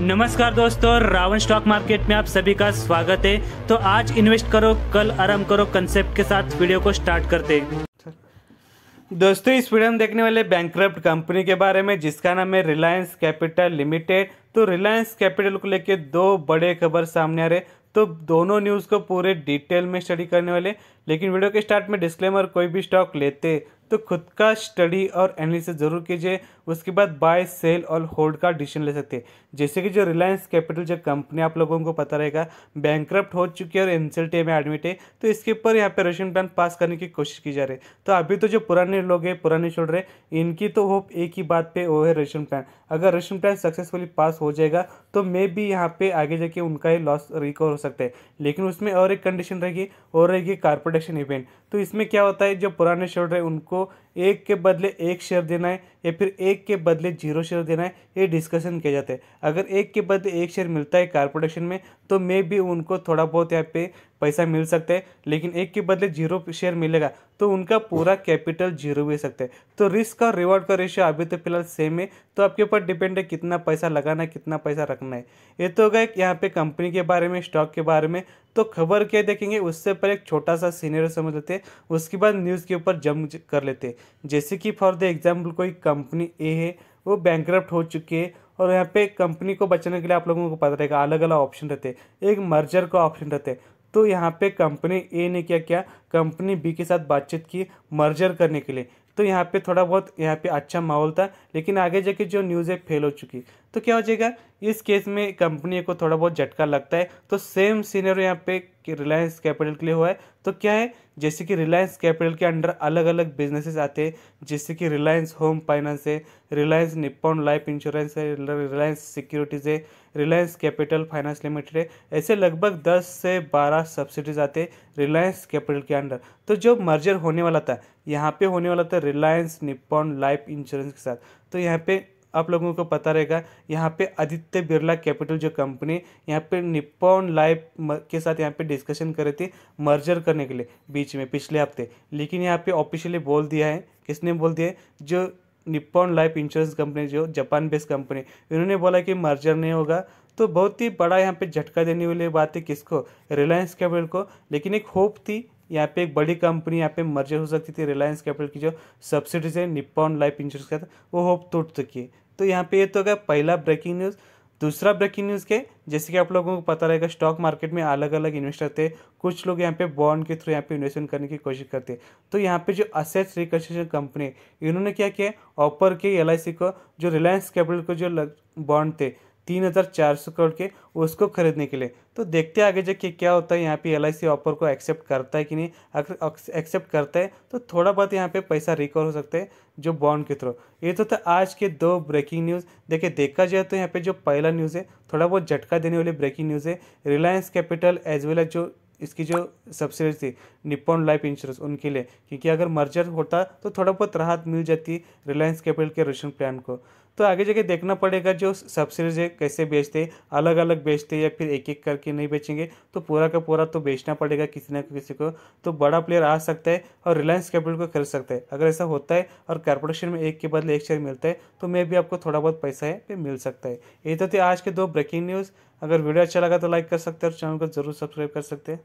नमस्कार दोस्तों, Ravan stock market में आप सभी का स्वागत है। तो आज इन्वेस्ट करो, कल आराम करो कंसेप्ट के साथ वीडियो को स्टार्ट करते दोस्तों, इस वीडियो में देखने वाले बैंक कंपनी के बारे में, जिसका नाम है रिलायंस कैपिटल लिमिटेड तो रिलायंस कैपिटल को लेकर दो बड़े खबर सामने आ रहे तो दोनों न्यूज़ को पूरे डिटेल में स्टडी करने वाले लेकिन वीडियो के स्टार्ट में डिस्क्लेमर कोई भी स्टॉक लेते तो खुद का स्टडी और एनालिसिस ज़रूर कीजिए। उसके बाद बाय सेल और होल्ड का डिसीज़न ले सकते हैं। जैसे कि जो रिलायंस कैपिटल जो कंपनी आप लोगों को पता रहेगा बैंक हो चुकी है और एनसीएलटी में एडमिट है तो इसके ऊपर यहाँ पे रेशन प्लान पास करने की कोशिश की जा रही है। तो अभी तो जो पुराने लोग हैं, पुराने छोड़ रहे इनकी तो होप एक ही बात पे वो है रेशन प्लान अगर रेशन प्लान सक्सेसफुली पास हो जाएगा तो मे भी यहाँ पे आगे जाके उनका ही लॉस रिकवर हो सकता है। लेकिन उसमें और एक कंडीशन रहेगी और रहेगी कारपोरेशन इवेंट तो इसमें क्या होता है, जो पुराने छोड़ रहे उनको go एक के बदले एक शेयर देना है, या फिर एक के बदले ज़ीरो शेयर देना है, ये डिस्कशन किया जाता है। अगर एक के बदले एक शेयर मिलता है कारपोरेशन में तो मे भी उनको थोड़ा बहुत यहाँ पे पैसा मिल सकता है, लेकिन एक के बदले ज़ीरो शेयर मिलेगा तो उनका पूरा कैपिटल ज़ीरो भी सकता है। तो रिस्क और रिवॉर्ड का रेशियो अभी तो फ़िलहाल सेम है तो आपके ऊपर डिपेंड है कितना पैसा लगाना है, कितना पैसा रखना है। ये तो होगा एक यहाँ पे कंपनी के बारे में स्टॉक के बारे में तो खबर क्या देखेंगे, उससे पहले एक छोटा सा सीनियर समझ लेते हैं, उसके बाद न्यूज़ के ऊपर जम कर लेते हैं। जैसे कि फॉर द एग्ज़ाम्पल कोई कंपनी ए है, वो बैंक हो चुकी है और यहाँ पे कंपनी को बचाने के लिए आप लोगों को पता रहेगा अलग अलग ऑप्शन रहते हैं। एक मर्जर का ऑप्शन रहते हैं। तो यहाँ पे कंपनी ए ने क्या किया? कंपनी बी के साथ बातचीत की मर्जर करने के लिए। तो यहाँ पे थोड़ा बहुत यहाँ पे अच्छा माहौल था, लेकिन आगे जाके जो न्यूज़ है फेल हो चुकी। तो क्या हो जाएगा? इस केस में कंपनी को थोड़ा बहुत झटका लगता है। तो सेम सीनियर यहाँ पे रिलायंस कैपिटल के लिए हुआ है। तो क्या है? जैसे कि रिलायंस कैपिटल के अंडर अलग अलग बिजनेसेस आते हैं। जैसे कि रिलायंस होम फाइनेंस है रिलायंस निप्पॉन लाइफ इंश्योरेंस है रिलायंस सिक्योरिटीज़ है रिलायंस कैपिटल फाइनेंस लिमिटेड है। ऐसे लगभग 10 से 12 सब्सिडीज आते हैं रिलायंस कैपिटल के अंडर। तो जो मर्जर होने वाला था, यहाँ पे होने वाला था रिलायंस निप्पॉन लाइफ इंश्योरेंस के साथ। तो यहाँ पे आप लोगों को पता रहेगा, यहाँ पे आदित्य बिरला कैपिटल जो कंपनी, यहाँ पे निप्पॉन लाइफ के साथ यहाँ पे डिस्कशन करे थे मर्जर करने के लिए बीच में, पिछले हफ़्ते। लेकिन यहाँ पे ऑफिशियली बोल दिया है, किसने बोल दिया है? जो निप्पॉन लाइफ इंश्योरेंस कंपनी जो जापान बेस्ड कंपनी इन्होंने बोला कि मर्जर नहीं होगा। तो बहुत ही बड़ा यहाँ पे झटका देने वाली बात है किसको? रिलायंस कैपिटल को। लेकिन एक होप थी यहाँ पे एक बड़ी कंपनी यहाँ पे मर्जर हो सकती थी रिलायंस कैपिटल की, जो सब्सिडीज है निप्पॉन लाइफ इंश्योरेंस का था, वो होप टूट चुकी है। तो यहाँ पे ये तो गया पहला ब्रेकिंग न्यूज़ दूसरा ब्रेकिंग न्यूज़ के, जैसे कि आप लोगों को पता रहेगा स्टॉक मार्केट में अलग अलग इन्वेस्टर थे कुछ लोग यहाँ पे बॉन्ड के थ्रू यहाँ पे इन्वेस्टमेंट करने की कोशिश करते हैं। तो यहाँ पे जो असेट्स रिकन्स्ट्रक्शन कंपनी इन्होंने क्या किया ऑपर के एल को, जो रिलायंस कैपिटल को जो बॉन्ड थे तीन हज़ार चार सौ करोड़ के उसको खरीदने के लिए। तो देखते आगे जाके क्या होता है, यहाँ पे LIC ऑफ़र को एक्सेप्ट करता है कि नहीं, अगर एक्सेप्ट करता है तो थोड़ा बहुत यहाँ पे पैसा रिकवर हो सकता है जो बॉन्ड के थ्रू ये तो था आज के दो ब्रेकिंग न्यूज़ देखिए, देखा जाए तो यहाँ पे जो पहला न्यूज़ है, थोड़ा बहुत झटका देने वाली ब्रेकिंग न्यूज़ है। Reliance capital as well as जो इसकी जो सब्सिडी थी निप्पॉन लाइफ इंश्योरेंस उनके लिए। क्योंकि अगर मर्जर होता तो थोड़ा बहुत राहत मिल जाती रिलायंस कैपिटल के रेशन प्लान को। तो आगे जाके देखना पड़ेगा जो सब्सिडीज कैसे बेचते अलग अलग बेचते या फिर एक एक करके नहीं बेचेंगे तो पूरा का पूरा तो बेचना पड़ेगा किसी न किसी को। तो बड़ा प्लेयर आ सकता है और रिलायंस कैपिटल को खरीद सकता है। अगर ऐसा होता है और कॉर्पोरेशन में एक के बदले एक शेयर मिलता है तो मे भी आपको थोड़ा बहुत पैसा है मिल सकता है। ये तो थे आज के दो ब्रेकिंग न्यूज़ अगर वीडियो अच्छा लगा तो लाइक कर सकते हैं और चैनल को ज़रूर सब्सक्राइब कर सकते हैं।